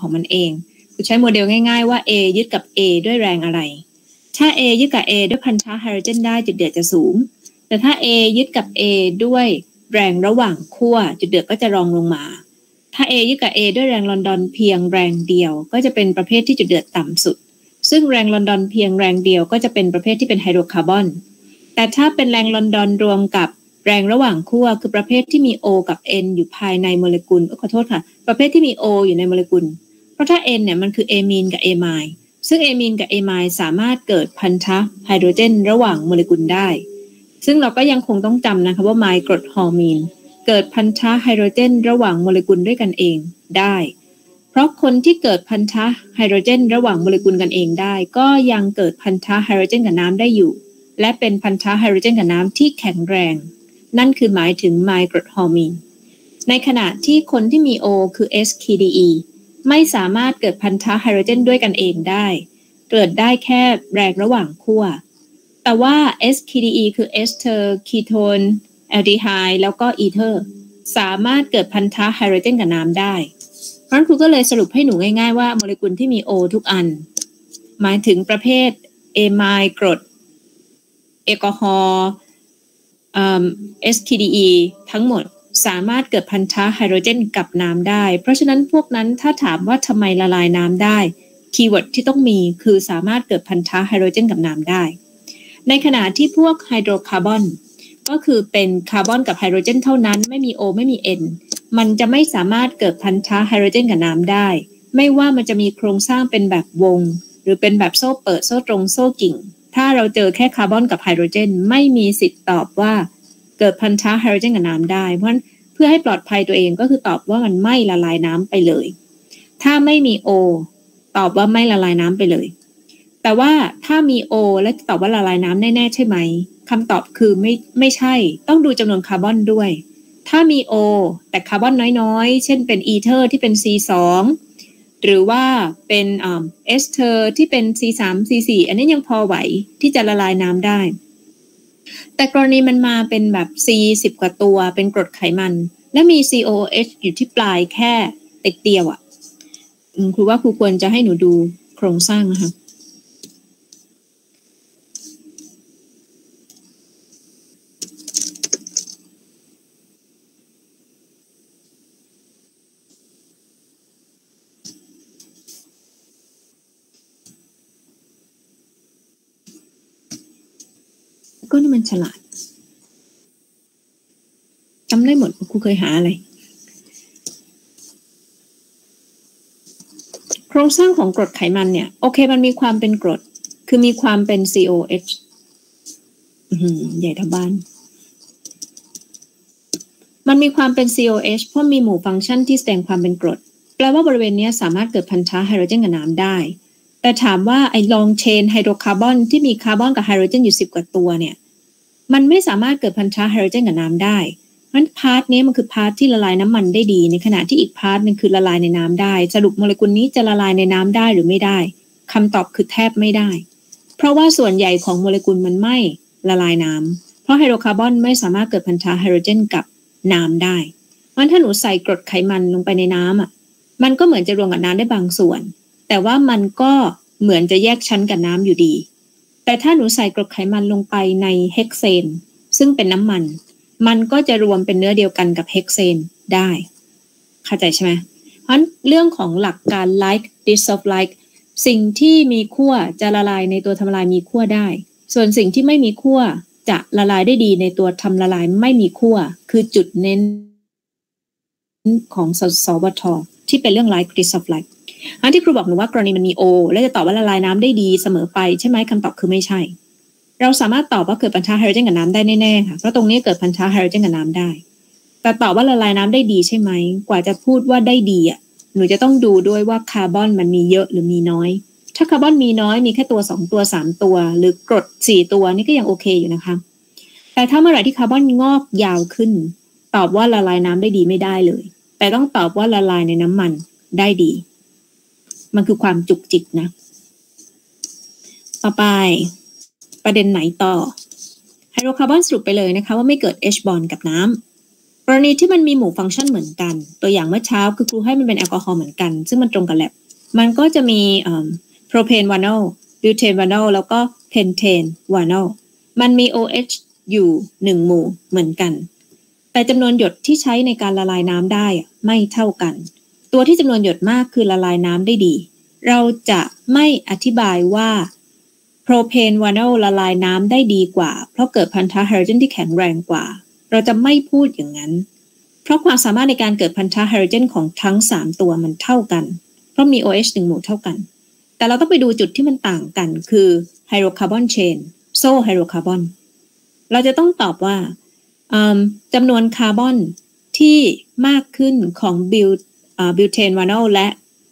ของมันเองคือใช้โมเดลง่ายๆว่า A ยึดกับ A ด้วยแรงอะไร ถ้า A ยึดกับ A ด้วยพันธะไฮโดรเจนได้จุดเดือดจะสูง แต่ถ้า A ยึดกับ A ด้วยแรงระหว่างขั้วจุดเดือดก็จะรองลงมา ถ้า A ยึดกับ A ด้วยแรงลอนดอนเพียงแรงเดียว ก็จะเป็นประเภทที่จุดเดือดต่ำสุด ซึ่งแรงลอนดอนเพียงแรงเดียวก็จะเป็นประเภทที่เป็นไฮโดรคาร์บอน แต่ถ้าเป็นแรงลอนดอนรวมกับแรงระหว่างขั้วคือประเภทที่มี O กับ N อยู่ภายในโมเลกุลขอโทษค่ะ ประเภทที่มี O อยู่ในโมเลกุล เพราะถ้า N เนี่ยมันคือเอมีนกับเอไมด์ซึ่งเอมีนกับเอไมด์สามารถเกิดพันธะไฮโดรเจน ระหว่างโมเลกุลได้ ซึ่งเราก็ยังคงต้องจำนะคะว่าไมด์กรดฮอล์มีนเกิดพันธะไฮโดรเจน ระหว่างโมเลกุลด้วยกันเองได้ เพราะคนที่เกิดพันธะไฮโดรเจน ระหว่างโมเลกุลกันเองได้ ก็ยังเกิดพันธะไฮโดรเจนกับน้ำได้อยู่ และเป็นพันธะไฮโดรเจนกับน้ำที่แข็งแรง นั่นคือหมายถึงไมด์กรดฮอล์มีนในขณะที่คนที่มี O คือ SKDE ไม่สามารถเกิดพันธะไฮโดรเจนด้วยกันเองได้ เกิดได้แค่แรงระหว่างขั้ว แต่ว่า SKDE คือเอสเตอร์คีโทนแอลดีไฮด์แล้วก็อีเทอร์สามารถเกิดพันธะไฮโดรเจนกับน้ำได้ เพราะนั้นครูก็เลยสรุปให้หนูง่ายๆว่าโมเลกุลที่มี O ทุกอัน หมายถึงประเภทเอไมด์กรดแอลกอฮอล์ SKDE ทั้งหมด สามารถเกิดพันธะไฮโดรเจนกับน้ำได้ เพราะฉะนั้นพวกนั้นถ้าถามว่าทำไมละลายน้ำได้ keyword ที่ต้องมีคือสามารถเกิดพันธะไฮโดรเจนกับน้ำได้ ในขณะที่พวกไฮโดรคาร์บอนก็คือเป็นคาร์บอนกับไฮโดรเจนเท่านั้นไม่มี O ไม่มี N มันจะไม่สามารถเกิดพันธะไฮโดรเจนกับน้ำได้ ไม่ว่ามันจะมีโครงสร้างเป็นแบบวง หรือเป็นแบบโซ่เปิดโซ่ตรงโซ่กิ่ง ถ้าเราเจอแค่คาร์บอนกับไฮโดรเจน ไม่มีสิทธิ์ตอบว่า เกิดพันธะไฮโดรเจนกับน้ำได้ เพราะฉะนั้นเพื่อให้ปลอดภัยตัวเองก็คือตอบว่ามันไม่ละลายน้ำไปเลย ถ้าไม่มี O ตอบว่าไม่ละลายน้ำไปเลย แต่ว่าถ้ามี O และตอบว่าละลายน้ำแน่ๆใช่ไหมคำตอบคือไม่ไม่ใช่ ต้องดูจำนวนคาร์บอนด้วย ถ้ามี O แต่คาร์บอนน้อยๆ เช่นเป็นอีเทอร์ที่เป็น C2 หรือว่าเป็นเอสเทอร์ที่เป็น C3 C4 อันนี้ยังพอไหวที่จะละลายน้ำได้ แต่กรณีมันมาเป็นแบบ C 10 กว่าตัวเป็นกรดไขมัน และมี COOH อยู่ที่ปลายแค่ติดเดียวอะ่ะครูว่าครูควรจะให้หนูดูโครงสร้างนะคะ นี่มันฉลาดจำได้หมดว่าครูเคยหาอะไร โครงสร้างของกรดไขมันเนี่ย โอเค มันมีความเป็นกรด คือมีความเป็น COH ใหญ่ทั้งบ้าน มันมีความเป็น COH เพราะมีหมู่ฟังก์ชันที่แสดงความเป็นกรด แปลว่าบริเวณนี้สามารถเกิดพันธะไฮโดรเจนกับน้ำได้ แต่ถามว่าไอ้ long chain ไฮโดรคาร์บอนที่มีคาร์บอนกับไฮโดรเจนอยู่สิบกว่าตัวเนี่ย มันไม่สามารถเกิดพันธะไฮโดรเจนกับน้ำได้มัน part นี้มันคือ part ที่ละลายน้ำมันได้ดี ในขณะที่อีก part นึงคือละลายในน้ำได้ สรุปโมเลกุลนี้จะละลายในน้ำได้หรือไม่ได้คำตอบคือแทบไม่ได้ เพราะว่าส่วนใหญ่ของโมเลกุลมันไม่ละลายน้ำเพราะไฮโดรคาร์บอนไม่สามารถเกิดพันธะไฮโดรเจนกับน้ำได้เพราะถ้าหนูใส่กรดไขมันลงไปในน้ำอะ มันก็เหมือนจะรวมกับน้ำได้บางส่วน แต่ว่ามันก็เหมือนจะแยกชั้นกับน้ำอยู่ดี แต่ถ้าหนูใส่กรดไขมันลงไปในเฮกเซน ซึ่งเป็นน้ำมัน มันก็จะรวมเป็นเนื้อเดียวกันกับเฮกเซนได้ เข้าใจใช่ไหมเพราะเรื่องของหลักการ like dissolve like สิ่งที่มีขั้วจะละลายในตัวทำลายมีขั้วได้ ส่วนสิ่งที่ไม่มีขั้วจะละลายได้ดีในตัวทำละลายไม่มีขั้วคือจุดเน้นของสสวทที่เป็นเรื่อง like dissolve like อันที่ครูบอกหนูว่ากรณีมันมีโอแล้วจะตอบว่าละลายน้ำได้ดีเสมอไปใช่ไหมคำตอบคือไม่ใช่ เราสามารถตอบว่าเกิดพันธะไฮโดรเจนกับน้ำได้แน่ๆค่ะเพราะตรงนี้เกิดพันธะไฮโดรเจนกับน้ำได้ แต่ตอบว่าละลายน้ำได้ดีใช่ไหมกว่าจะพูดว่าได้ดีอะหนูจะต้องดูด้วยว่าคาร์บอนมันมีเยอะหรือมีน้อย ถ้าคาร์บอนมีน้อยมีแค่ตัวสองตัวสามตัว หรือกรดสี่ตัวนี่ก็ยังโอเคอยู่นะคะ แต่ถ้าเมื่อไหร่ที่คาร์บอนงอกยาวขึ้น ตอบว่าละลายน้ำได้ดีไม่ได้เลย แต่ต้องตอบว่าละลายในน้ำมันได้ดี มันคือความจุกจิกนะ ต่อไปประเด็นไหนต่อไฮโดรคาร์บอนสรุปไปเลยนะคะว่าไม่เกิด H บอนกับน้ำกรณีที่มันมีหมู่ฟังก์ชันเหมือนกัน ตัวอย่างเมื่อเช้าคือครูให้มันเป็นแอลกอฮอล์เหมือนกัน ซึ่งมันตรงกับแล็บมันก็จะมี propan-1-ol butan-1-ol แล้วก็ pentan-1-ol มันมี OH อยู่หนึ่งหมู่เหมือนกัน แต่จำนวนหยดที่ใช้ในการละลายน้ำได้ไม่เท่ากัน ตัวที่จำนวนหยดมากคือละลายน้ำได้ดี เราจะไม่อธิบายว่า propan-1-ol ละลายน้ำได้ดีกว่า เพราะเกิดพันธะไฮโดรเจนที่แข็งแรงกว่า เราจะไม่พูดอย่างนั้น เพราะความสามารถในการเกิดพันธะไฮโดรเจนของทั้ง 3 ตัวมันเท่ากัน เพราะมี OH หนึ่งหมู่เท่ากัน แต่เราต้องไปดูจุดที่มันต่างกัน คือไฮโดรคาร์บอน chain โซ่ไฮโดรคาร์บอนเราจะต้องตอบว่าจำนวนคาร์บอนที่มากขึ้นของบิว butan-1-ol และ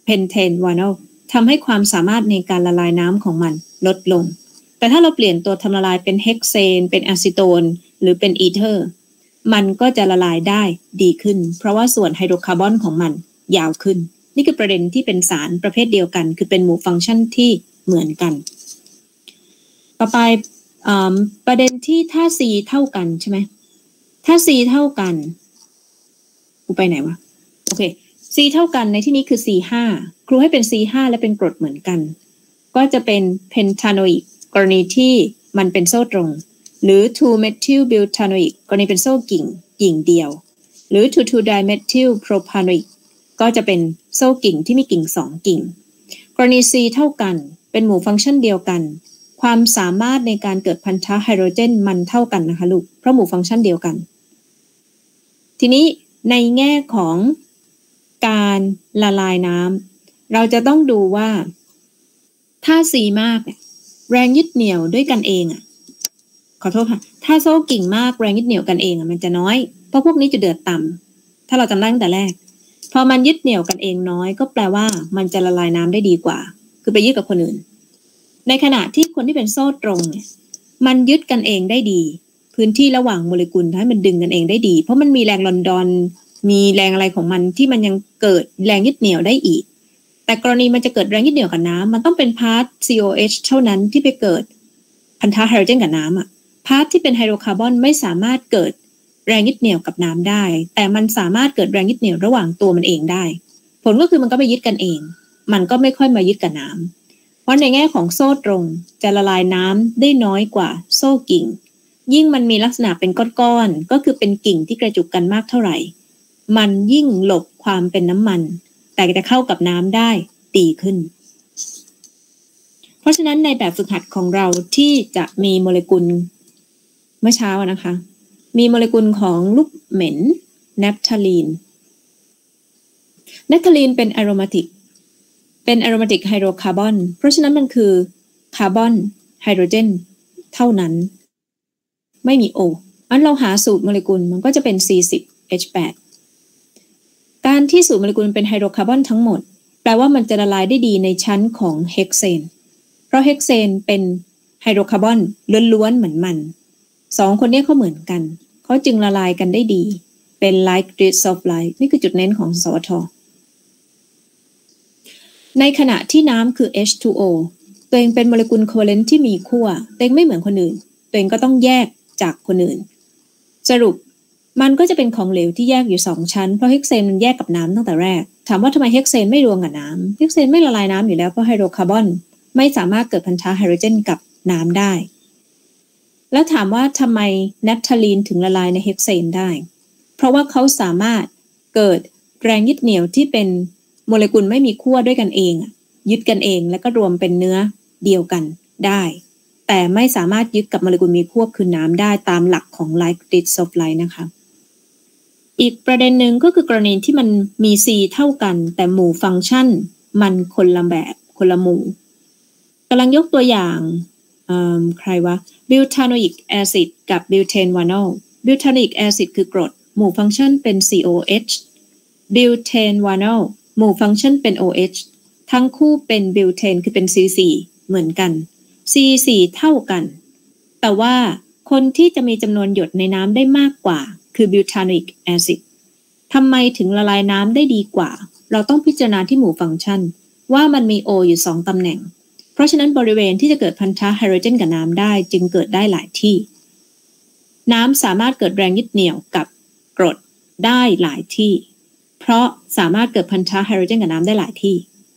pentan-1-ol ทำให้ความสามารถในการละลายน้ำของมันลดลง แต่ถ้าเราเปลี่ยนตัวทำละลายเป็นเฮกเซน เป็นอะซิโตน หรือเป็นอีเทอร์ มันก็จะละลายได้ดีขึ้น เพราะว่าส่วนไฮโดรคาร์บอนของมันยาวขึ้น นี่คือประเด็นที่เป็นสารประเภทเดียวกัน คือเป็นหมู่ฟังก์ชันที่เหมือนกัน ต่อไปประเด็นที่ถ้า C เท่ากันใช่ไหมถ้า C เท่ากัน กูไปไหนวะ โอเค c เท่ากันในที่นี้คือ c 5ครูให้เป็น c 5และเป็นกรดเหมือนกัน ก็จะเป็น pentanoic กรณีที่มันเป็นโซ่ตรง หรือ2 methyl butanoic กรณีเป็นโซ่กิ่งกิ่งเดียว หรือ2 2 dimethyl propanoic ก็จะเป็นโซ่กิ่งที่มีกิ่ง 2 กิ่ง กรณี C เท่ากัน เป็นหมู่ฟังก์ชันเดียวกัน ความสามารถในการเกิดพันธะไฮโดรเจนมันเท่ากันนะคะลูก เพราะหมู่ฟังก์ชันเดียวกัน ทีนี้ในแง่ของ การละลายน้ำเราจะต้องดูว่า ถ้าสีมากแรงยึดเหนี่ยวด้วยกันเองอะ ขอโทษค่ะ ถ้าโซ่กิ่งมากแรงยึดเหนี่ยวกันเองอะมันจะน้อย เพราะพวกนี้จะเดือดต่ำถ้าเราจำได้ตั้งแต่แรก พอมันยึดเหนี่ยวกันเองน้อย ก็แปลว่ามันจะละลายน้ำได้ดีกว่า คือไปยึดกับคนอื่น ในขณะที่คนที่เป็นโซ่ตรงเนี่ยมันยึดกันเองได้ดี พื้นที่ระหว่างโมเลกุลให้มันดึงกันเองได้ดี เพราะมันมีแรงลอนดอน มีแรงอะไรของมันที่มันยังเกิดแรงยึดเหนี่ยวได้อีก แต่กรณีมันจะเกิดแรงยึดเหนี่ยวกับน้ำมันต้องเป็นพาร์ท COH เท่านั้นที่ไปเกิดพันธะไฮโดรเจนกับน้ำอะ part ที่เป็นไฮโดรคาร์บอนไม่สามารถเกิดแรงยึดเหนี่ยวกับน้ำได้ แต่มันสามารถเกิดแรงยึดเหนี่ยวระหว่างตัวมันเองได้ ผลก็คือมันก็ไปยึดกันเอง มันก็ไม่ค่อยมายึดกับน้ำ เพราะในแง่ของโซ่ตรงจะละลายน้ำได้น้อยกว่าโซ่กิ่ง ยิ่งมันมีลักษณะเป็นก้อนๆก็คือเป็นกิ่งที่กระจุกกันมากเท่าไหร่ มันยิ่งลดความเป็นน้ำมัน แต่จะเข้ากับน้ำได้ดีขึ้น เพราะฉะนั้นในแบบฝึกหัดของเราที่จะมีโมเลกุลเมื่อเช้านะคะ มีโมเลกุลของลูกเหม็นแนปทาลีนแนปทาลีนเป็น aromatic เป็น aromatic ไฮโดรคาร์บอน เพราะฉะนั้นมันคือคาร์บอนไฮโดรเจนเท่านั้น ไม่มี O อันเราหาสูตรโมเลกุลมันก็จะเป็น C10H8 การที่สูตรโมเลกุลเป็นไฮโดรคาร์บอนทั้งหมด แปลว่ามันจะละลายได้ดีในชั้นของเฮกเซน เพราะเฮกเซนเป็นไฮโดรคาร์บอนล้วนๆเหมือนมันสองคนนี้เขาเหมือนกัน เขาจึงละลายกันได้ดี เป็น like dissolves like นี่คือจุดเน้นของสสวท ในขณะที่น้ำคือ H2O ตัวเองเป็นโมเลกุลโคเวเลนต์ที่มีขั้วตัวเองไม่เหมือนคนอื่น ตัวเองก็ต้องแยกจากคนอื่น สรุป มันก็จะเป็นของเหลวที่แยกอยู่สองชั้น เพราะเฮกเซนมันแยกกับน้ำตั้งแต่แรก ถามว่าทำไมเฮกเซนไม่รวมกับน้ำเฮกเซนไม่ละลายน้ำอยู่แล้วเพราะไฮโดรคาร์บอนไม่สามารถเกิดพันธะไฮโดรเจนกับน้ำได้ แล้วถามว่าทำไมแนปทาลีนถึงละลายในเฮกเซนได้ เพราะว่าเขาสามารถเกิดแรงยึดเหนี่ยวที่เป็นโมเลกุลไม่มีขั้วด้วยกันเอง ยึดกันเองแล้วก็รวมเป็นเนื้อเดียวกันได้ แต่ไม่สามารถยึดกับโมเลกุลมีขั้วคือน้ำได้ตามหลักของ like d i s of light นะคะ อีกประเด็นหนึ่งก็คือกรณีที่มันมี C เท่ากัน แต่หมู่ฟังก์ชัน มันคนละแบบคนละหมู่กำลังยกตัวอย่างใครวะ butanoic acid กับ butanol butanoic acid คือกรด หมู่ฟังก์ชันเป็น COH butanol หมู่ฟังก์ชันเป็น OH ทั้งคู่เป็นบิวเทนคือเป็น C4 เหมือนกัน C4 เท่ากัน แต่ว่าคนที่จะมีจำนวนหยดในน้ำได้มากกว่า คือบิวทานิกแอซิดทำไมถึงละลายน้ำได้ดีกว่า เราต้องพิจารณาที่หมู่ฟังก์ชัน ว่ามันมี O อยู่ 2ตำแหน่ง เพราะฉะนั้นบริเวณที่จะเกิดพันธะไฮโดรเจนกับน้ำได้จึงเกิดได้หลายที่ น้ำสามารถเกิดแรงยึดเหนี่ยวกับกรดได้หลายที่ เพราะสามารถเกิดพันธะไฮโดรเจนกับน้ำได้หลายที่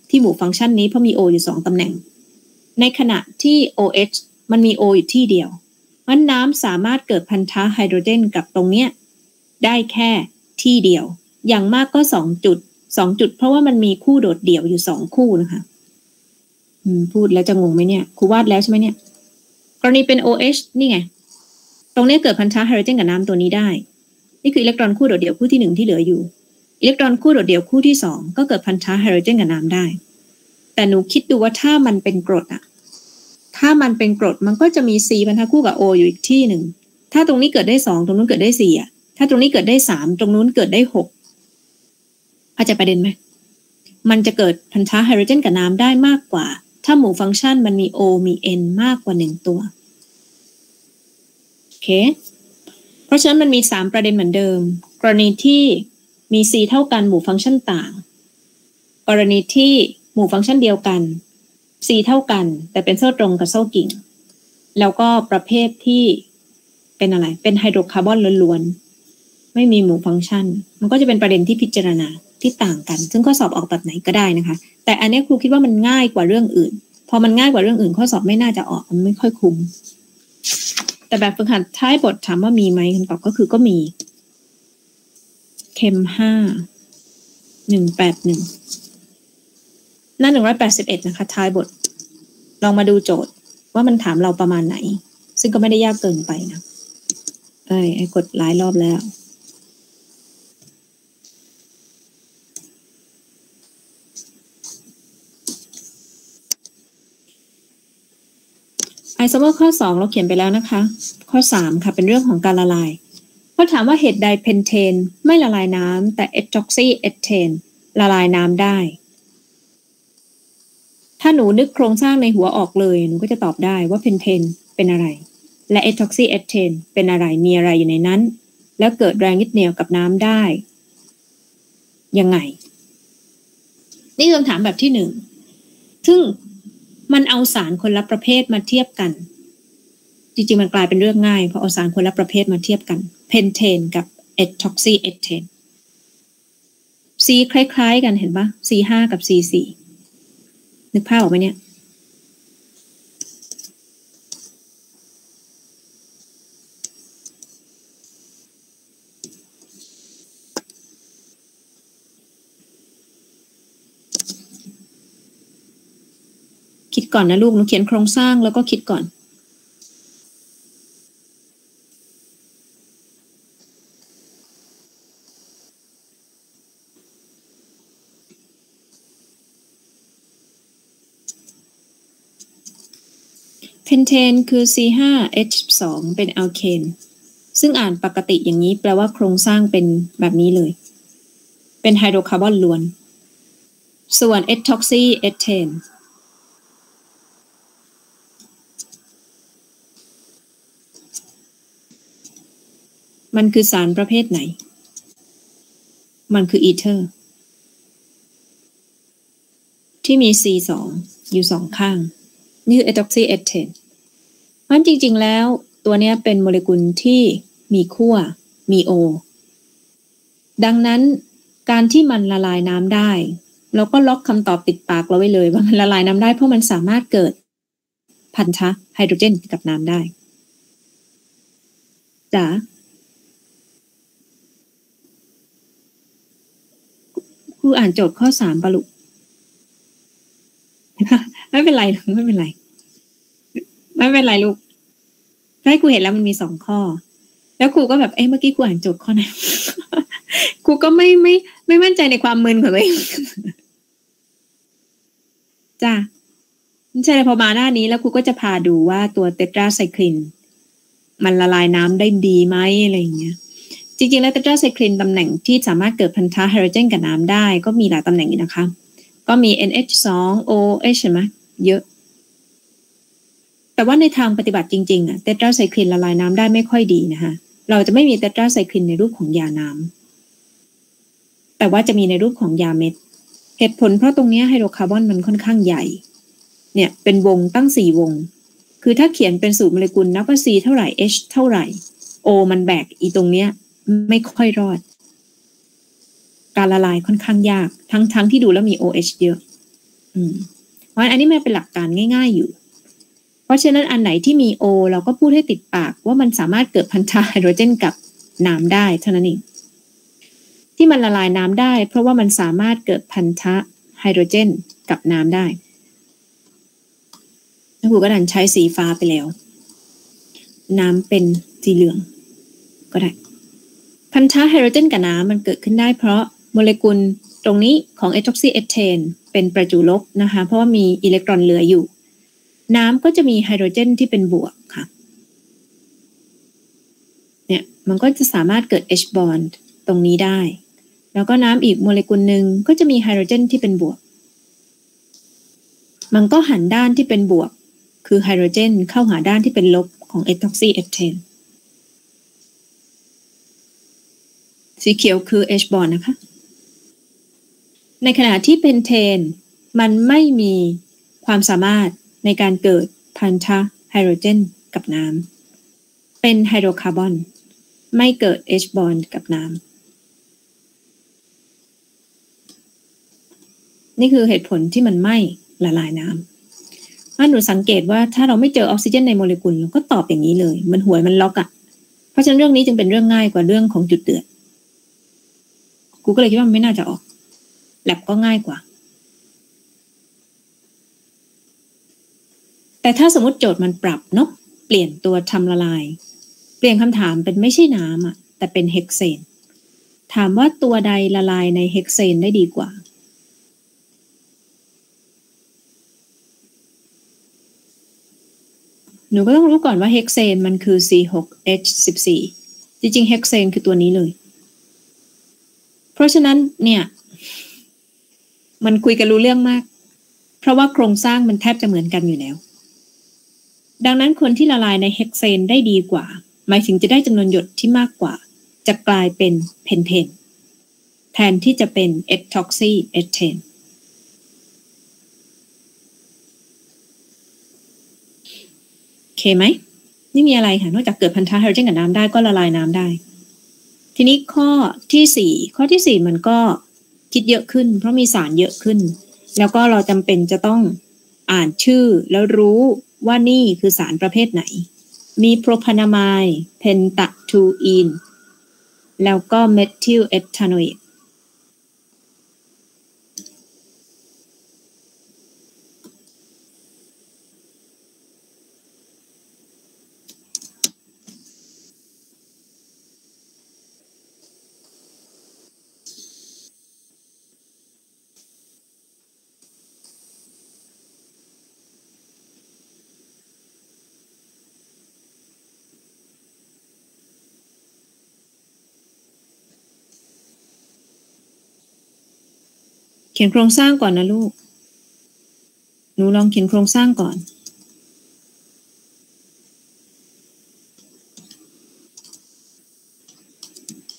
ที่หมู่ฟังก์ชันนี้เพราะมี O อยู่สองตำแหน่ง ในขณะที่ OH มันมี O อยู่ที่เดียวมันน้ำสามารถเกิดพันธะไฮโดรเจนกับตรงเนี้ย ได้แค่ที่เดียว อย่างมากก็สองจุดสองจุด เพราะว่ามันมีคู่โดดเดี่ยวอยู่สองคู่นะคะพูดแล้วจะงงไหมเนี่ยครูวาดแล้วใช่ไหมเนี่ย กรณีเป็น OH นี่ไง ตรงนี้เกิดพันธะไฮโดรเจนกับน้ำตัวนี้ได้ นี่คืออิเล็กตรอนคู่โดดเดี่ยวคู่ที่หนึ่งที่เหลืออยู่ อิเล็กตรอนคู่โดดเดี่ยวคู่ที่สองก็เกิดพันธะไฮโดรเจนกับน้ำได้ แต่หนูคิดดูว่าถ้ามันเป็นกรดอะถ้ามันเป็นกรดมันก็จะมี C พันธะคู่กับ O อยู่อีกที่หนึ่ง ถ้าตรงนี้เกิดได้สองตรงนู้นเกิดได้สี่อะ ถ้าตรงนี้เกิดได้สามตรงนู้นเกิดได้หกอาจจะประเด็นไหมมันจะเกิดพันธะไฮโดรเจนกับน้ำได้มากกว่า ถ้าหมู่ฟังก์ชันมันมี O มี N มากกว่าหนึ่งตัวโอเค เพราะฉะนั้นมันมีสามประเด็นเหมือนเดิม กรณีที่มี C เท่ากันหมู่ฟังก์ชันต่าง กรณีที่หมู่ฟังก์ชันเดียวกัน C เท่ากัน แต่เป็นโซ่ตรงกับโซ่กิ่ง แล้วก็ประเภทที่เป็นอะไร เป็นไฮโดรคาร์บอนล้วนๆ ไม่มีหมู่ฟังก์ชัน มันก็จะเป็นประเด็นที่พิจารณาที่ต่างกัน ซึ่งข้อสอบออกแบบไหนก็ได้นะคะ แต่อันนี้ครูคิดว่ามันง่ายกว่าเรื่องอื่น พอมันง่ายกว่าเรื่องอื่น ข้อสอบไม่น่าจะออกมันไม่ค่อยคุ้มแต่แบบฝึกหัดท้ายบทถามว่ามีไหมคำตอบก็คือก็มี เข็มห้าหนึ่งแปดหนึ่งหน้าหนึ่งร้อยแปดสิบเอ็ดนะคะ ท้ายบท ลองมาดูโจทย์ว่ามันถามเราประมาณไหน ซึ่งก็ไม่ได้ยากเกินไปนะ เอ้ยไอ้กดหลายรอบแล้ว ไอโซเมอร์ข้อ 2 เราเขียนไปแล้วนะคะ ข้อ 3 ค่ะเป็นเรื่องของการละลายเขาถามว่าเหตุใดเพนเทนไม่ละลายน้ำแต่ ethoxyethane ละลายน้ำได้ ถ้าหนูนึกโครงสร้างในหัวออกเลย หนูก็จะตอบได้ว่าเพนเทนเป็นอะไร และเอทอกซีเอทเทนเป็นอะไรมีอะไรอยู่ในนั้น แล้วเกิดแรงยึดเหนี่ยวกับน้ำได้ ยังไง นี่คือคำถามแบบที่หนึ่งซึ่ง มันเอาสารคนละประเภทมาเทียบกัน จริงๆ มันกลายเป็นเรื่องง่ายเพราะเอาสารคนละประเภทมาเทียบกัน เพนเทนกับเอทอกซีเอทเทนสีคล้ายๆ กันเห็นปะ C ห้ากับ C สี่นึกภาพออกไหมเนี่ย ก่อนนะลูกหนูเขียนโครงสร้างแล้วก็คิดก่อนเพนเทนคือ C5H12 เป็นอัลเคนซึ่งอ่านปกติอย่างนี้แปลว่าโครงสร้างเป็นแบบนี้เลย เป็นไฮโดรคาร์บอนล้วน ส่วน เอทอกซีเอทเทน มันคือสารประเภทไหน มันคืออีเทอร์ ที่มี C2 อยู่สองข้าง นี่คือเอทอกซีเอทเทนเพราะจริง ๆ แล้วตัวนี้เป็นโมเลกุลที่มีขั้ว มี O ดังนั้นการที่มันละลายน้ำได้ เราก็ล็อกคำตอบติดปากเราไว้เลย ว่ามันละลายน้ำได้เพราะมันสามารถเกิดพันธะไฮโดรเจนกับน้ำได้จ๋า ครูอ่านโจทย์ข้อสามปะลุไม่เป็นไรไม่เป็นไร ไม่เป็นไรลูกให้ครูเห็นแล้วมันมีสองข้อ แล้วครูก็แบบเอ้เมื่อกี้ครูอ่านโจทย์ข้อไหนครูก็ไม่ไม่ไม่มั่นใจในความมึนของตัวเองจ้าใช่เลยพอมาหน้านี้แล้วครูก็จะพาดูว่าตัวเตตราไซคลิน มันละลายน้ำได้ดีไหมอะไรอย่างเงี้ย จริงๆแล้วเตตราไซคลินตำแหน่งที่สามารถเกิดพันธะไฮโดรเจนกับน้ำได้ก็มีหลายตำแหน่งอยู่นะคะ ก็มี NH2 OH ใช่ไหมเยอะ แต่ว่าในทางปฏิบัติจริงๆอะเตตราไซคลินละลายน้ำได้ไม่ค่อยดีนะคะเราจะไม่มีเตตราไซคลินในรูปของยาน้ำแต่ว่าจะมีในรูปของยาเม็ดเหตุผลเพราะตรงนี้ไฮโดรคาร์บอนมันค่อนข้างใหญ่ เนี่ยเป็นวงตั้งสี่วง คือถ้าเขียนเป็นสูตรโมเลกุลนับว่า C เท่าไหร่ H เท่าไหร่ O มันแบกอีตรงเนี้ย ไม่ค่อยรอด การละลายค่อนข้างยาก ทั้งทั้งที่ดูแล้วมี OH เยอะ อืม เพราะอันนี้มันเป็นหลักการง่าย ๆอยู่ เพราะฉะนั้นอันไหนที่มี O เราก็พูดให้ติดปากว่ามันสามารถเกิดพันธะไฮโดรเจนกับน้ำได้เท่านั้นเองที่มันละลายน้ำได้ เพราะว่ามันสามารถเกิดพันธะไฮโดรเจนกับน้ำได้แล้วครูก็ดันใช้สีฟ้าไปแล้ว น้ำเป็นสีเหลืองก็ได้ พันธะไฮโดรเจนกับน้ำมันเกิดขึ้นได้เพราะโมเลกุลตรงนี้ของเอทอกซีเอเทนเป็นประจุลบนะคะ เพราะว่ามีอิเล็กตรอนเหลืออยู่ น้ำก็จะมีไฮโดรเจนที่เป็นบวกค่ะเนี่ยมันก็จะสามารถเกิด H bond ตรงนี้ได้ แล้วก็น้ำอีกโมเลกุลหนึ่งก็จะมีไฮโดรเจนที่เป็นบวก มันก็หันด้านที่เป็นบวก คือไฮโดรเจนเข้าหาด้านที่เป็นลบของเอทอกซีเอเทน สีเขียวคือ H bond นะคะ ในขณะที่เพนเทน มันไม่มีความสามารถในการเกิดพันธะไฮโดรเจนกับน้ำ เป็นไฮโดรคาร์บอน ไม่เกิด H bond กับน้ำ นี่คือเหตุผลที่มันไม่ละลายน้ำถ้าหนูสังเกตว่าถ้าเราไม่เจอออกซิเจนในโมเลกุลเราก็ตอบอย่างนี้เลย มันหวยมันล็อกอะ่ะ เพราะฉะนั้นเรื่องนี้จึงเป็นเรื่องง่ายกว่าเรื่องของจุดเดือด กูก็เลยคิดว่ามันไม่น่าจะออกแลบก็ง่ายกว่า แต่ถ้าสมมติโจทย์มันปรับเนาะเปลี่ยนตัวทำละลาย เปลี่ยนคำถามเป็นไม่ใช่น้ำอะแต่เป็นเฮกเซนถามว่าตัวใดละลายในเฮกเซนได้ดีกว่า หนูก็ต้องรู้ก่อนว่าเฮกเซนมันคือ C6H14 จริงๆ เฮกเซนคือตัวนี้เลย เพราะฉะนั้นเนี่ย มันคุยกันรู้เรื่องมาก เพราะว่าโครงสร้างมันแทบจะเหมือนกันอยู่แล้ว ดังนั้นคนที่ละลายในเฮกเซนได้ดีกว่า หมายถึงจะได้จำนวนหยดที่มากกว่า จะกลายเป็นเพนเทนแทนที่จะเป็นเอทอกซีเอทเทนโอเคไหมนี่มีอะไรค่ะ นอกจากเกิดพันธะไฮโดรเจนกับน้ำได้ก็ละลายน้ำได้ ทีนี้ข้อที่สี่ข้อที่สี่มันก็คิดเยอะขึ้น เพราะมีสารเยอะขึ้น แล้วก็เราจำเป็นจะต้องอ่านชื่อแล้วรู้ว่านี่คือสารประเภทไหน มี propanamide pent-2-ene แล้วก็ methyl ethanoate ขียนโครงสร้างก่อนนะลูก หนูลองเขียนโครงสร้างก่อน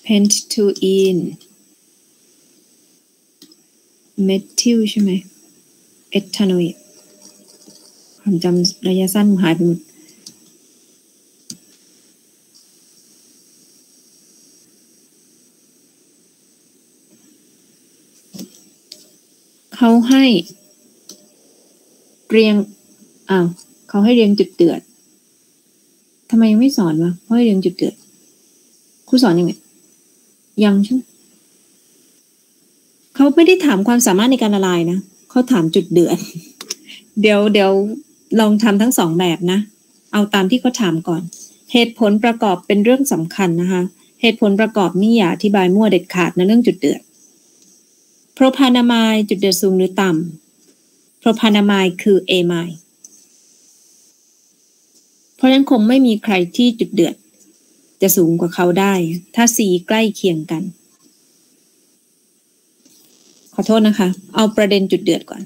pent to in methyl ใช่ไหม ethanoate ความจำระยะสั้นหายไปหมด เขาให้ เรียงอ้าวเขาให้เรียงจุดเดือดทำไมยังไม่สอนวะเขาให้เรียงจุดเดือดครูสอนยังไงยังใช่ไหมเขาไม่ได้ถามความสามารถในการละลายนะเขาถามจุดเดือด เดี๋ยวเดี๋ยวลองทำทั้งสองแบบนะ เอาตามที่เขาถามก่อน เหตุผลประกอบเป็นเรื่องสำคัญนะคะ เหตุผลประกอบนี่อย่าอธิบายมั่วเด็ดขาดนะเรื่องจุดเดือด โพรพานามายจุดเดือดสูงหรือต่ำโพรพานามายคือเอไมเพราะฉะนั้นคงไม่มีใครที่จุดเดือด จะสูงกว่าเขาได้ ถ้าสีใกล้เคียงกัน ขอโทษนะคะ เอาประเด็นจุดเดือดก่อน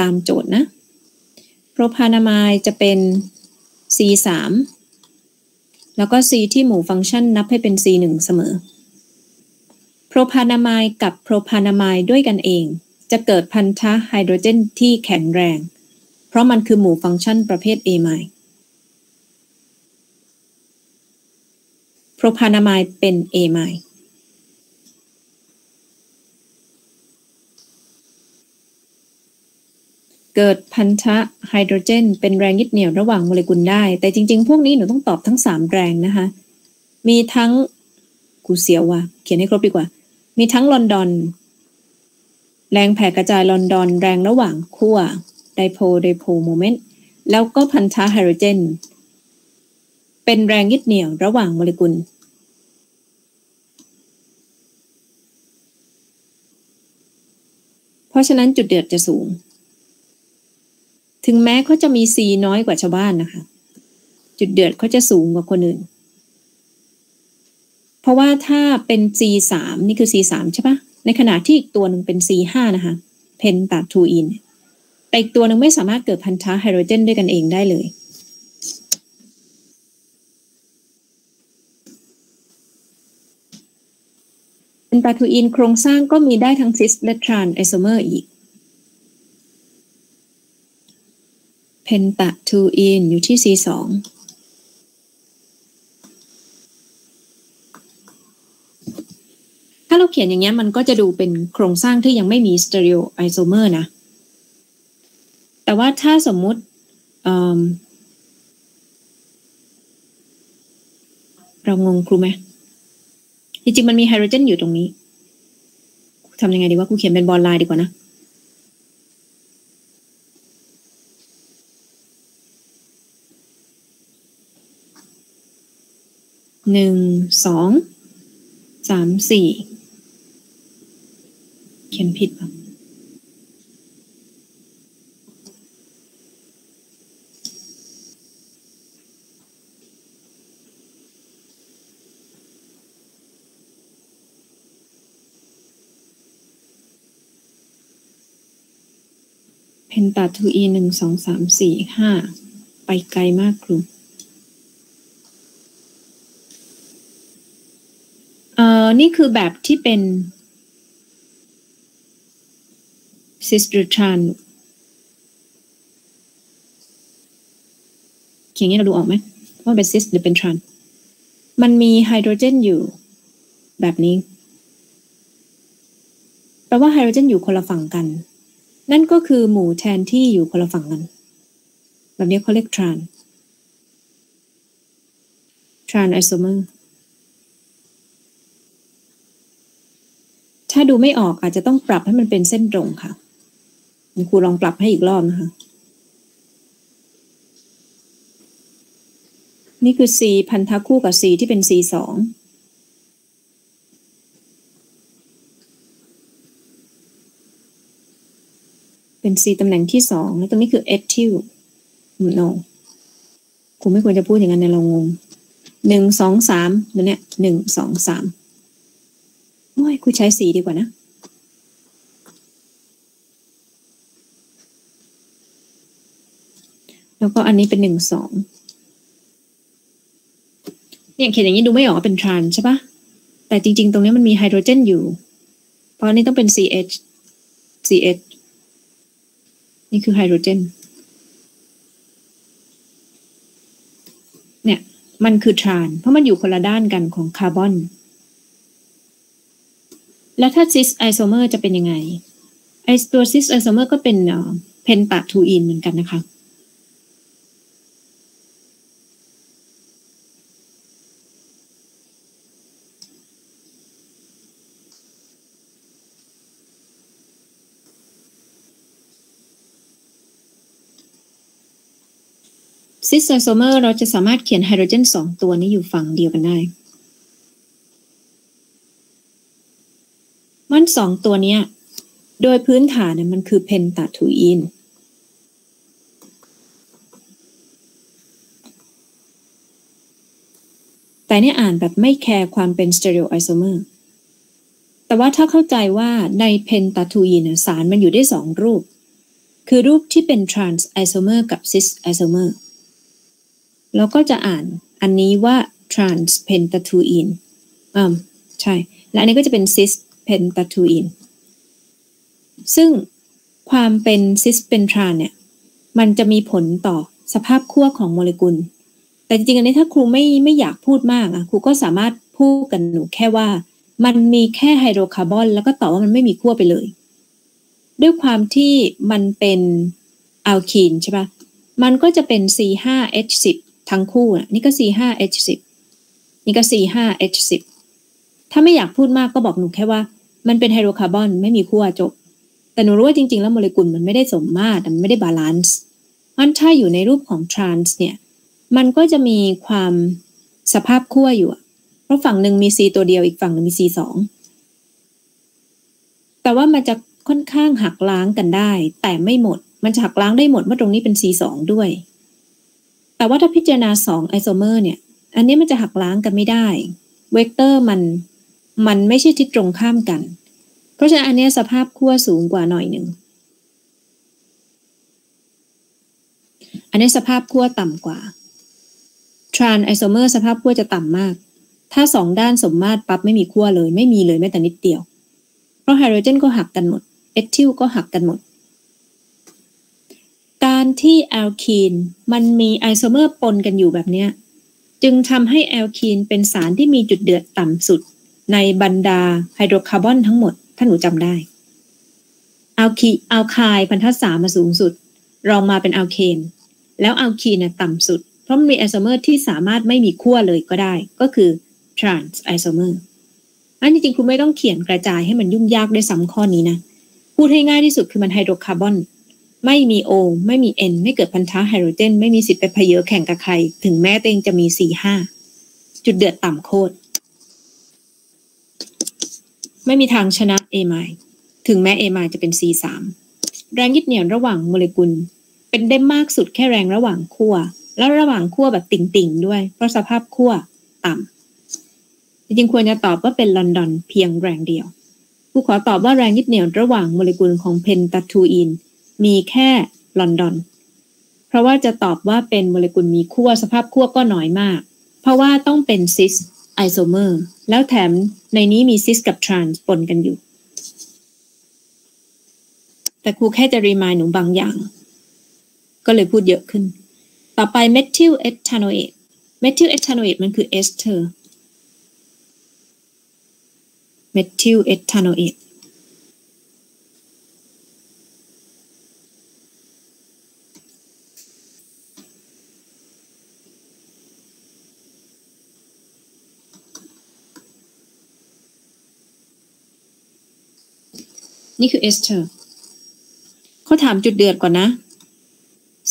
ตามโจทย์นะโพรพานามายจะเป็น C3 แล้วก็ C ที่หมู่ฟังก์ชันนับให้เป็น C1 เสมอ โพรพานามายกับโพรพานามายด้วยกันเอง จะเกิดพันธะไฮโดรเจนที่แข็งแรง เพราะมันคือหมู่ฟังก์ชันประเภท A ไมล์โพรพานามายเป็นเอไมล์ เกิดพันธะไฮโดรเจน เป็นแรงยึดเหนี่ยวระหว่างโมเลกุลได้ แต่จริง ๆ พวกนี้หนูต้องตอบทั้งสามแรงนะคะ มีทั้งกูเสียวว่ะเขียนให้ครบดีกว่า มีทั้งลอนดอน แรงแผ่กระจายลอนดอน แรงระหว่างขั้วไดโพไดโพโมเมนต์แล้วก็พันธะไฮโดรเจน เป็นแรงยึดเหนี่ยวระหว่างโมเลกุลเพราะฉะนั้นจุดเดือดจะสูง ถึงแม้เขาจะมี C น้อยกว่าชาวบ้านนะคะ จุดเดือดเขาจะสูงกว่าคนอื่น เพราะว่าถ้าเป็น C สามนี่คือ C สามใช่ปะในขณะที่อีกตัวหนึ่งเป็น C ห้านะคะเพนตาทูอินแต่อีกตัวหนึ่งไม่สามารถเกิดพันธะไฮโดรเจนด้วยกันเองได้เลยpent-2-ene โครงสร้างก็มีได้ทั้ง cis และ trans isomer อีก pent-2-ene อยู่ที่ C2 ถ้าเราเขียนอย่างเงี้ยมันก็จะดูเป็นโครงสร้างที่ยังไม่มี stereoisomer นะ แต่ว่าถ้าสมมุติเรางงครูไหมจริงๆมันมีไฮโดรเจนอยู่ตรงนี้ทำยังไงดีว่าครูเขียนเป็นบอลไลน์ดีกว่านะ หนึ่งสองสามสี่เขียนผิดป่ะpent-2-ene หนึ่งสองสามสี่ห้าไปไกลมากครูเออนี่คือแบบที่เป็น cis หรือ trans เขียนนี้เราดูออกไหมว่าเป็น cis หรือเป็น trans มันมีไฮโดรเจนอยู่แบบนี้ แปลว่าไฮโดรเจนอยู่คนละฝั่งกัน นั่นก็คือหมู่แทนที่อยู่คนละฝั่งกัน แบบนี้เขาเรียกทรานทรานไอโซเมอร์ ถ้าดูไม่ออกอาจจะต้องปรับให้มันเป็นเส้นตรงค่ะครูลองปรับให้อีกรอบนะคะ นี่คือ C พันธะคู่กับ C ที่เป็น C สองเป็น C ตำแหน่งที่สองแล้วตรงนี้คือ e t h y l no ครูไม่ควรจะพูดอย่างนั้นในเรางงหนึ่งสองสามตัวเนี้ยหนึ่งสองสาม โอ้ยกูใช้สีดีกว่านะ แล้วก็อันนี้เป็นหนึ่งสองเนี่ยเขียนอย่างนี้ดูไม่ออกว่าเป็นทรานใช่ปะแต่จริง ๆ ตรงนี้มันมีไฮโดรเจนอยู่ เพราะอันนี้ต้องเป็น CH CH นี่คือไฮโดรเจน เนี่ย มันคือ trans เพราะมันอยู่คนละด้านกันของคาร์บอน แล้วถ้า cis isomer จะเป็นยังไงไอตัว cis isomer ก็เป็น pent-2-ene เหมือนกันนะคะcis isomer เราจะสามารถเขียนไฮโดรเจนสองตัวนี้อยู่ฝั่งเดียวกันได้ มันสองตัวเนี้ย โดยพื้นฐานเนี่ยมันคือ pent-2-ene แต่เนี่ยอ่านแบบไม่แคร์ความเป็น stereoisomer แต่ว่าถ้าเข้าใจว่าใน pent-2-ene สารมันอยู่ได้สองรูป คือรูปที่เป็น trans isomer กับ cis isomer เราก็จะอ่านอันนี้ว่า trans pent-2-ene อ่าใช่ และอันนี้ก็จะเป็น cis pent-2-ene ซึ่งความเป็น cis เป็น trans เนี่ย มันจะมีผลต่อสภาพขั้วของโมเลกุล แต่จริงๆ อันนี้ถ้าครูไม่ไม่อยากพูดมากอะครูก็สามารถพูดกันหนูแค่ว่า มันมีแค่ไฮโดรคาร์บอน แล้วก็ตอบว่ามันไม่มีขั้วไปเลย ด้วยความที่มันเป็นอัลคีนใช่ปะมันก็จะเป็น C5H10 ทั้งคู่อะนี่ก็ C5H10 นี่ก็ C5H10 ถ้าไม่อยากพูดมากก็บอกหนูแค่ว่า มันเป็นไฮโดรคาร์บอนไม่มีขั้วจบ แต่หนูรู้ว่าจริง ๆ แล้วโมเลกุลมันไม่ได้สมมาตรมันไม่ได้ balance มันถ้าอยู่ในรูปของ trans เนี่ย มันก็จะมีความสภาพขั้วอยู่ เพราะฝั่งหนึ่งมี C ตัวเดียวอีกฝั่งหนึ่งมี C สองแต่ว่ามันจะค่อนข้างหักล้างกันได้ แต่ไม่หมด มันจะหักล้างได้หมดเมื่อตรงนี้เป็น C สองด้วย แต่ว่าถ้าพิจารณา cis isomer เนี่ย อันนี้มันจะหักล้างกันไม่ได้ เวกเตอร์มัน มันไม่ใช่ทิศตรงข้ามกัน เพราะฉะนั้นอันนี้สภาพขั้วสูงกว่าหน่อยหนึ่ง อันนี้สภาพขั้วต่ำกว่า trans isomer สภาพขั้วจะต่ำมาก ถ้าสองด้านสมมาตรปั๊บไม่มีขั้วเลย ไม่มีเลยแม้แต่นิดเดียว เพราะไฮโดรเจนก็หักกันหมด เอทิลก็หักกันหมด การที่แอลคีนมันมีไอโซเมอร์ปนกันอยู่แบบนี้จึงทำให้แอลคีนเป็นสารที่มีจุดเดือดต่ำสุด ในบรรดาไฮโดรคาร์บอนทั้งหมด ถ้าหนูจำได้อัลคีอัลคายน์พันธะสามมาสูงสุด รองมาเป็นอัลเคน แล้วอัลคีนต่ำสุด เพราะมีไอโซเมอร์ที่สามารถไม่มีขั้วเลยก็ได้ ก็คือทรานส์ไอโซเมอร์อันจริงๆคุณไม่ต้องเขียนกระจายให้มันยุ่งยากด้วยซ้ำข้อนี้นะ พูดให้ง่ายที่สุดคือมันไฮโดรคาร์บอนไม่มีโอไม่มีเอ็นไม่เกิดพันธะไฮโดรเจน ไม่มีสิทธิ์ไปเพเยอแข่งกับใคร ถึงแม้ตัวเองจะมี C ห้าจุดเดือดต่ำโคตร ไม่มีทางชนะ เอไมด์ ถึงแม้ เอไมด์จะเป็น C3 แรงยึดเหนี่ยวระหว่างโมเลกุล เป็นได้มากสุดแค่แรงระหว่างขั้ว แล้วระหว่างขั้วแบบติ่งๆ ด้วย เพราะสภาพขั้วต่ำจริงควรจะตอบว่าเป็นลอนดอนเพียงแรงเดียว ครูขอตอบว่าแรงยึดเหนี่ยวระหว่างโมเลกุลของ pent-2-ene มีแค่ลอนดอน เพราะว่าจะตอบว่าเป็นโมเลกุลมีขั้วสภาพขั้วก็น้อยมาก เพราะว่าต้องเป็นซิส ไอโซเมอร์ แล้วแถมในนี้มีซิสกับทรานส์ปนกันอยู่ แต่ครูแค่จะ remind หนูบางอย่าง ก็เลยพูดเยอะขึ้น ต่อไปเมทิลเอทานอเอตเมทิลเอทานอเอตมันคือเอสเทอร์เมทิลเอทานอเอต นี่คือเอสเตอร์เขาถามจุดเดือดก่อนนะ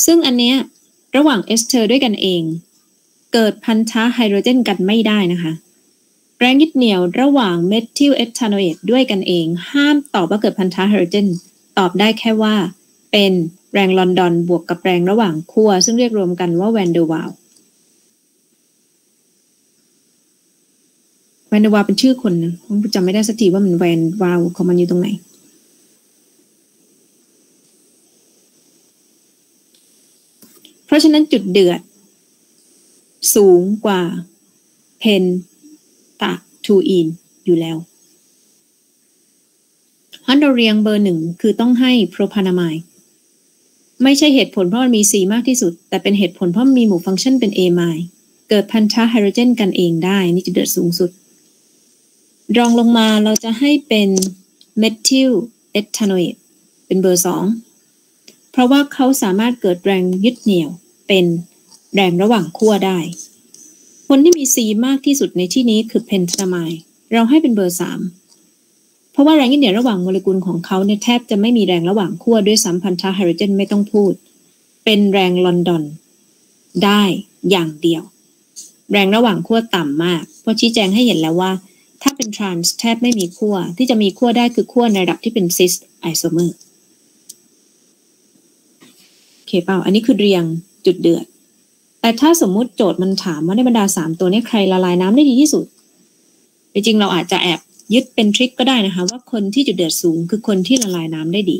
ซึ่งอันเนี้ยระหว่างเอสเตอร์ด้วยกันเอง เกิดพันธะไฮโดรเจนกันไม่ได้นะคะ แรงยึดเหนี่ยวระหว่างเมทิลเอทานอเอทด้วยกันเอง ห้ามตอบว่าเกิดพันธะไฮโดรเจนตอบได้แค่ว่า เป็นแรงลอนดอนบวกกับแรงระหว่างขั้วซึ่งเรียกรวมกันว่าแวนเดอร์วาลแวนเดอร์วาลเป็นชื่อคนนะผมจำไม่ได้สักทีว่ามันแวนวาลของมันอยู่ตรงไหน เพราะฉะนั้นจุดเดือด สูงกว่าเพนตาทูอินอยู่แล้วฮันเราเรียงเบอร์หนึ่งคือต้องให้โปรพานามายไม่ใช่เหตุผลเพราะมันมี C มากที่สุด แต่เป็นเหตุผลเพราะมีหมู่ฟังก์ชันเป็น A ไมเกิดพันธะไฮโดรเจนกันเองได้ นี่จะเดือดสูงสุด รองลงมาเราจะให้เป็นเมทิลเอทานอเอทเป็นเบอร์สอง เพราะว่าเขาสามารถเกิดแรงยึดเหนี่ยวเป็นแรงระหว่างขั้วได้ คนที่มี C มากที่สุดในที่นี้คือเพนทามายเราให้เป็นเบอร์ 3 เพราะว่าแรงยึดเหนี่ยวระหว่างโมเลกุลของเขาเนี่ยแทบจะไม่มีแรงระหว่างขั้วด้วยซ้ำพันธะไฮโดรเจนไม่ต้องพูด เป็นแรงลอนดอน ได้อย่างเดียว แรงระหว่างขั้วต่ำมาก เพราะชี้แจงให้เห็นแล้วว่า ถ้าเป็นทรานส์แทบไม่มีขั้วที่จะมีขั้วได้คือขั้วในระดับที่เป็นซิสไอโซเมอร์ เคเปล่าอันนี้คือเรียงจุดเดือด แต่ถ้าสมมุติโจทย์มันถามว่าในบรรดาสามตัวนี้ใครละลายน้ำได้ดีที่สุด จริงๆเราอาจจะแอบยึดเป็นทริคก็ได้นะคะ ว่าคนที่จุดเดือดสูงคือคนที่ละลายน้ำได้ดี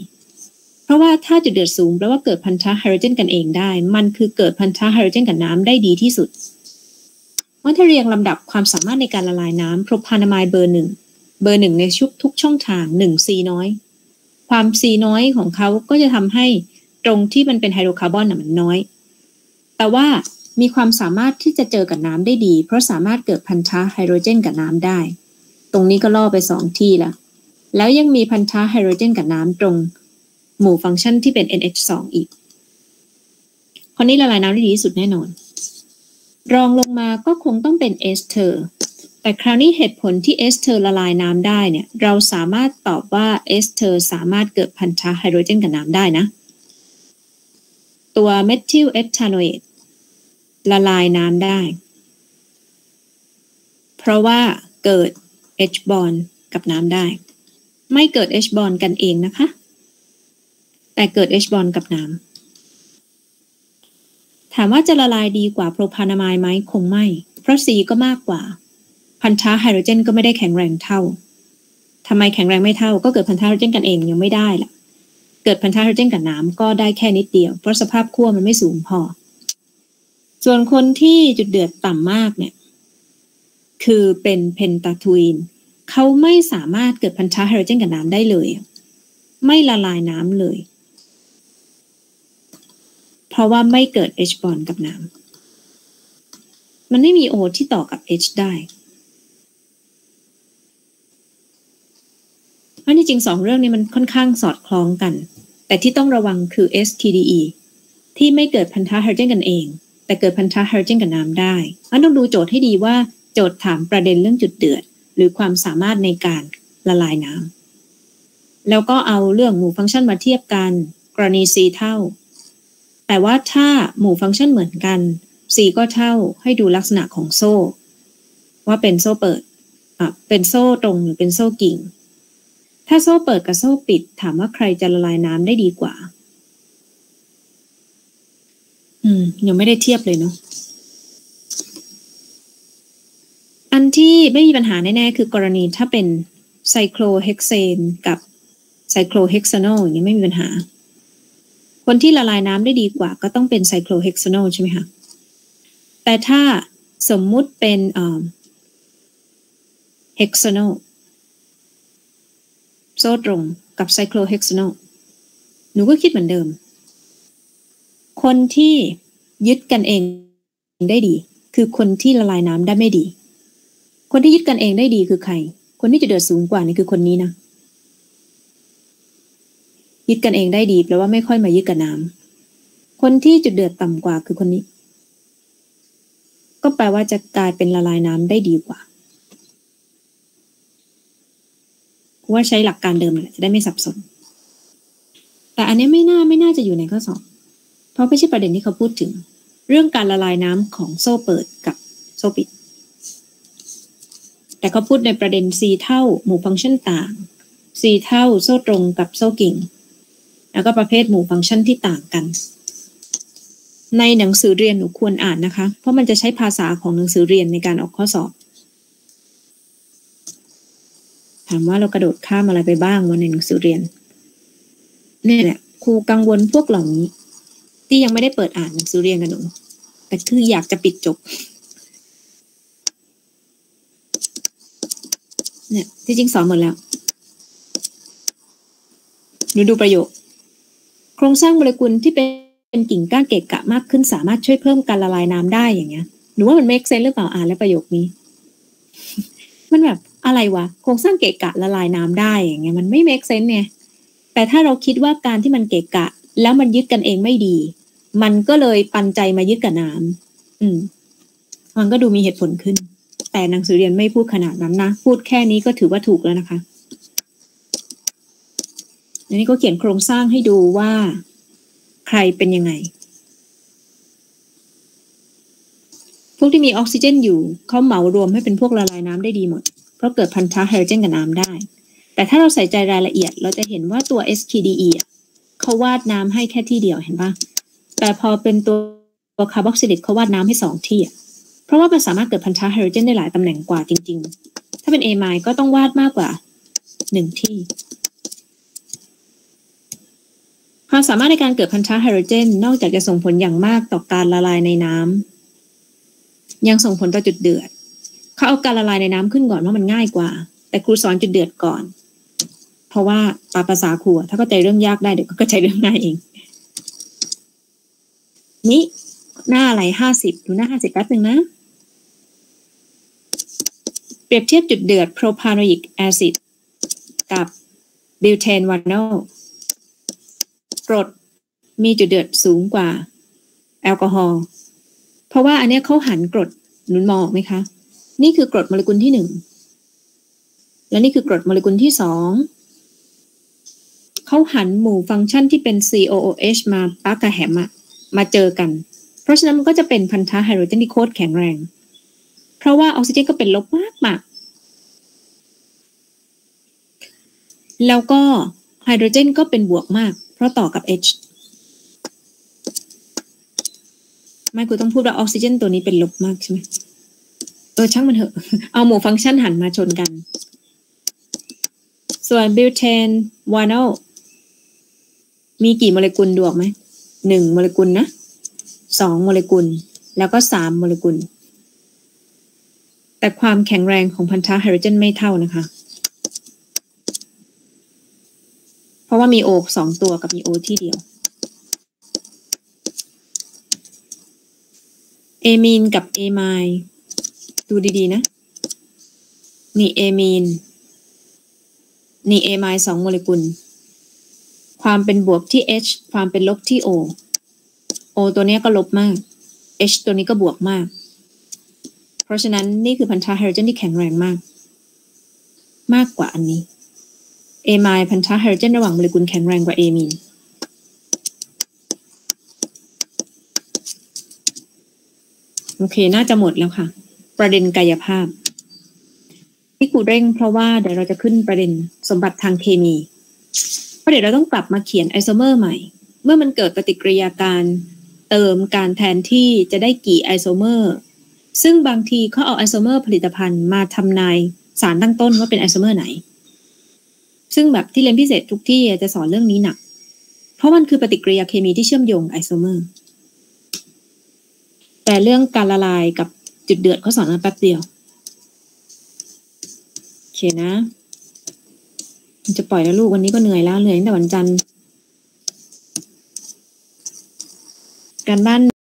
เพราะว่าถ้าจุดเดือดสูงแปลว่าเกิดพันธะไฮโดรเจนกันเองได้ มันคือเกิดพันธะไฮโดรเจนกับน้ำได้ดีที่สุดว่าถ้าเรียงลำดับความสามารถในการละลายน้ำโพรพานาไมด์เบอร์หนึ่งเบอร์หนึ่งในชุกทุกช่องทางหนึ่ง C น้อย ความ C น้อยของเขาก็จะทำให้ ตรงที่มันเป็นไฮโดรคาร์บอนน่ะมันน้อย แต่ว่ามีความสามารถที่จะเจอกับน้ำได้ดี เพราะสามารถเกิดพันธะไฮโดรเจนกับน้ำได้ ตรงนี้ก็ล่อไปสองที่ละแล้วยังมีพันธะไฮโดรเจนกับน้ำตรง หมู่ฟังก์ชันที่เป็น NH2 อีกคนนี้ละลายน้ำได้ดีที่สุดแน่นอน รองลงมาก็คงต้องเป็นเอสเทอร์แต่คราวนี้เหตุผลที่เอสเทอร์ละลายน้ำได้เนี่ย เราสามารถตอบว่าเอสเทอร์สามารถเกิดพันธะไฮโดรเจนกับน้ำได้นะ ตัวเมทิลเอทานอเอทละลายน้ำได้ เพราะว่าเกิด H บอนกับน้ำได้ ไม่เกิด H บอนกันเองนะคะ แต่เกิด H บอนกับน้ำ ถามว่าจะละลายดีกว่าโพรพานามายไหมคงไม่ เพราะ C ก็มากกว่า พันธะไฮโดรเจนก็ไม่ได้แข็งแรงเท่าทำไมแข็งแรงไม่เท่า ก็เกิดพันธะไฮโดรเจนกันเองยังไม่ได้ล่ะ กิดพันธะไฮโดรเจนกับน้ำก็ได้แค่นิดเดียว เพราะสภาพขั้วมันไม่สูงพอ ส่วนคนที่จุดเดือดต่ำมากเนี่ย คือเป็นเพนตาทวีนเขาไม่สามารถเกิดพันธะไฮโดรเจนกับน้ำได้เลย ไม่ละลายน้ำเลย เพราะว่าไม่เกิด H บอนกับน้ำมันไม่มี O ที่ต่อกับ H ได้เพราะนี่จริงสองเรื่องนี้มันค่อนข้างสอดคล้องกัน แต่ที่ต้องระวังคือ STDE ที่ไม่เกิดพันธะไฮโดรเจนกันเอง แต่เกิดพันธะไฮโดรเจนกับน้ำได้อันต้องดูโจทย์ให้ดีว่าโจทย์ถามประเด็นเรื่องจุดเดือด หรือความสามารถในการละลายน้ำแล้วก็เอาเรื่องหมู่ฟังก์ชันมาเทียบกัน กรณี c เท่า แต่ว่าถ้าหมู่ฟังก์ชันเหมือนกัน c ก็เท่าให้ดูลักษณะของโซ่ ว่าเป็นโซ่เปิดอะเป็นโซ่ตรงหรือเป็นโซ่กิ่ง ถ้าโซ่เปิดกับโซ่ปิด ถามว่าใครจะละลายน้ำได้ดีกว่า อืม ยังไม่ได้เทียบเลยเนาะอันที่ไม่มีปัญหาแน่ๆ คือกรณีถ้าเป็นไซโคลเฮกเซนกับไซโคลเฮกซานอลอย่างนี้ไม่มีปัญหา คนที่ละลายน้ำได้ดีกว่า ก็ต้องเป็นไซโคลเฮกซานอลใช่ไหมคะแต่ถ้าสมมุติเป็นเฮกซานอล โซ่ตรงกับไซโคลเฮกซานอลหนูก็คิดเหมือนเดิม คนที่ยึดกันเองได้ดี คือคนที่ละลายน้ำได้ไม่ดี คนที่ยึดกันเองได้ดีคือใคร คนที่จะเดือดสูงกว่านี่คือคนนี้นะยึดกันเองได้ดีแปลว่าไม่ค่อยมายึดกับน้ำคนที่จุดเดือดต่ำกว่าคือคนนี้ ก็แปลว่าจะกลายเป็นละลายน้ำได้ดีกว่า ว่าใช้หลักการเดิมแหละจะได้ไม่สับสน แต่อันนี้ไม่น่าไม่น่าจะอยู่ในข้อสอบเพราะไม่ใช่ประเด็นที่เขาพูดถึง เรื่องการละลายน้ำของโซ่เปิดกับโซ่ปิด แต่เขาพูดในประเด็น C เท่าหมู่ฟังก์ชันต่าง C เท่าโซ่ตรงกับโซ่กิ่ง แล้วก็ประเภทหมู่ฟังก์ชันที่ต่างกัน ในหนังสือเรียนหนูควรอ่านนะคะ เพราะมันจะใช้ภาษาของหนังสือเรียนในการออกข้อสอบ ถามว่าเรากระโดดข้ามอะไรไปบ้างวันในหนังสือเรียนนี่แหละครูกังวลพวกเหล่านี้ ที่ยังไม่ได้เปิดอ่านหนังสือเรียนกันหนูแต่คืออยากจะปิดจบ เนี่ยที่จริงสอนหมดแล้วหนูดูประโยค โครงสร้างโมเลกุลที่เป็นกิ่งก้านเกะกะมากขึ้นสามารถช่วยเพิ่มการละลายน้ำได้อย่างเงี้ยหนูว่ามันเมคเซนหรือเปล่าอ่านแล้วประโยคนี้ มันแบบ อะไรวะโครงสร้างเกะกะละลายน้ำได้อย่างเงี้ยมันไม่เมคเซนเนี่ยแต่ถ้าเราคิดว่าการที่มันเกะกะ แล้วมันยึดกันเองไม่ดี มันก็เลยปันใจมายึดกับน้ำอืม มันก็ดูมีเหตุผลขึ้น แต่หนังสือเรียนไม่พูดขนาดนั้นนะพูดแค่นี้ก็ถือว่าถูกแล้วนะคะอันนี้ก็เขียนโครงสร้างให้ดูว่า ใครเป็นยังไง พวกที่มีออกซิเจนอยู่เขาเหมารวมให้เป็นพวกละลายน้ำได้ดีหมด เพราะเกิดพันธะไฮโดรเจนกับน้ำได้ แต่ถ้าเราใส่ใจรายละเอียด เราจะเห็นว่าตัว SKDE เขาวาดน้ำให้แค่ที่เดียวเห็นปะแต่พอเป็นตัวคาร์บอกซิลิกเขาวาดน้ำให้สองที่เพราะว่ามันสามารถเกิดพันธะไฮโดรเจนได้หลายตำแหน่งกว่าจริง ๆ ถ้าเป็นเอไมก็ต้องวาดมากกว่าหนึ่งที่ความสามารถในการเกิดพันธะไฮโดรเจน นอกจากจะส่งผลอย่างมากต่อการละลายในน้ำยังส่งผลต่อจุดเดือด เขาเอาการละลายในน้ำขึ้นก่อนว่ามันง่ายกว่า แต่ครูสอนจุดเดือดก่อน เพราะว่าปาภาษาครูถ้าเข้าใจเรื่องยากได้เดี๋ยวก็เข้าใจเรื่องง่ายเอง นี้หน้าอะไรห้าสิบดูหน้าห้าสิบแป๊บหนึ่งนะ เปรียบเทียบจุดเดือด propanoic acid กับ butan-1-ol กรดมีจุดเดือดสูงกว่า แอลกอฮอล์เพราะว่าอันนี้เขาหันกรดหนูมองออกไหมคะ นี่คือกรดโมเลกุลที่หนึ่งและนี่คือกรดโมเลกุลที่สองเขาหันหมู่ฟังก์ชันที่เป็น COOH มาปากกับแฮมอะมาเจอกัน เพราะฉะนั้นมันก็จะเป็นพันธะไฮโดรเจนที่โคตรแข็งแรง เพราะว่าออกซิเจนก็เป็นลบมากมากแล้วก็ไฮโดรเจนก็เป็นบวกมาก เพราะต่อกับ H ไม่กูต้องพูดว่าออกซิเจนตัวนี้เป็นลบมากใช่ไหม ออช่างมันเถอะ เอาหมู่ฟังก์ชันหันมาชนกัน ส่วนบิวเทนวานอลมีกี่โมเลกุลดูออกไหมหนึ่งโมเลกุลนะสองโมเลกุล แล้วก็สามโมเลกุล แต่ความแข็งแรงของพันธะไฮโดรเจนไม่เท่านะคะ เพราะว่ามีโอสองตัวกับมีโอที่เดียวเอมีนกับเอไมล์ ดูดีๆนะ นี่เอมีน นี่เอไมสองโมเลกุล ความเป็นบวกที่ H ความเป็นลบที่ O O ตัวนี้ก็ลบมาก H ตัวนี้ก็บวกมาก เพราะฉะนั้นนี่คือพันธะไฮโดรเจนที่แข็งแรงมาก มากกว่าอันนี้เอไมพันธะไฮโดรเจนระหว่างโมเลกุลแข็งแรงกว่าเอมีนโอเค น่าจะหมดแล้วค่ะ ประเด็นกายภาพ ที่กูเร่งเพราะว่าเดี๋ยวเราจะขึ้นประเด็นสมบัติทางเคมีเพราะเดี๋ยวเราต้องกลับมาเขียนไอโซเมอร์ใหม่ เมื่อมันเกิดปฏิกิริยาการเติมการแทนที่จะได้กี่ไอโซเมอร์ ซึ่งบางทีเขาเอาไอโซเมอร์ผลิตภัณฑ์มาทำนายสารตั้งต้นว่าเป็นไอโซเมอร์ไหน ซึ่งแบบที่เรียนพิเศษทุกที่จะสอนเรื่องนี้หนัก เพราะมันคือปฏิกิริยาเคมีที่เชื่อมโยงไอโซเมอร์ แต่เรื่องการละลายกับ จุดเดือดเขาสอนมาแป๊บเดียว โอเคนะจะปล่อยแล้วลูกวันนี้ก็เหนื่อยแล้วเหนื่อยตั้งแต่วันจันทร์การบ้าน